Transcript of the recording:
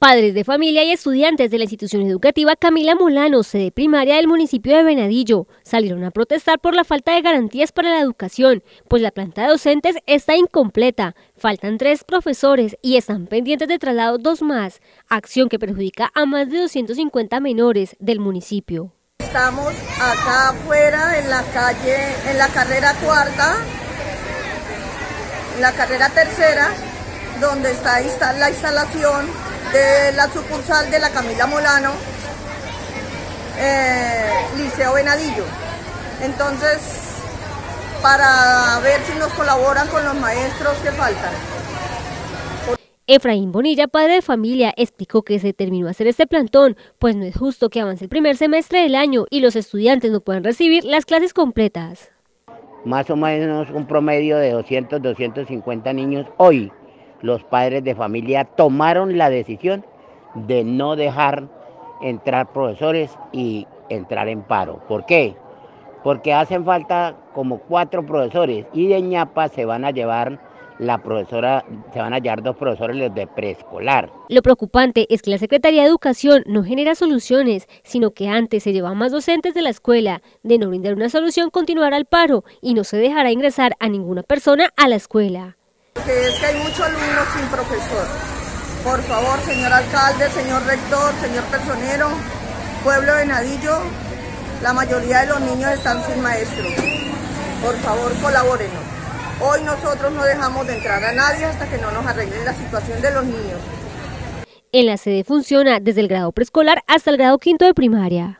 Padres de familia y estudiantes de la institución educativa Camila Molano, sede primaria del municipio de Venadillo, salieron a protestar por la falta de garantías para la educación, pues la planta de docentes está incompleta, faltan tres profesores y están pendientes de traslado dos más, acción que perjudica a más de 250 menores del municipio. Estamos acá afuera en la calle, en la carrera cuarta, en la carrera tercera, donde está la instalación de la sucursal de la Camila Molano, eh, Liceo Venadillo. Entonces, para ver si nos colaboran con los maestros que faltan. Efraín Bonilla, padre de familia, explicó que se terminó hacer este plantón, pues no es justo que avance el primer semestre del año y los estudiantes no puedan recibir las clases completas. Más o menos un promedio de 200, 250 niños hoy los padres de familia tomaron la decisión de no dejar entrar profesores y entrar en paro. ¿Por qué? Porque hacen falta como cuatro profesores y de ñapa se van a llevar la profesora, se van a llevar dos profesores de preescolar. Lo preocupante es que la Secretaría de Educación no genera soluciones, sino que antes se lleva más docentes de la escuela. De no brindar una solución, continuará el paro y no se dejará ingresar a ninguna persona a la escuela que es que hay muchos alumnos sin profesor. Por favor, señor alcalde, señor rector, señor personero, pueblo de Nadillo, la mayoría de los niños están sin maestros. Por favor, colabórenos. Hoy nosotros no dejamos de entrar a nadie hasta que no nos arreglen la situación de los niños. En la sede funciona desde el grado preescolar hasta el grado quinto de primaria.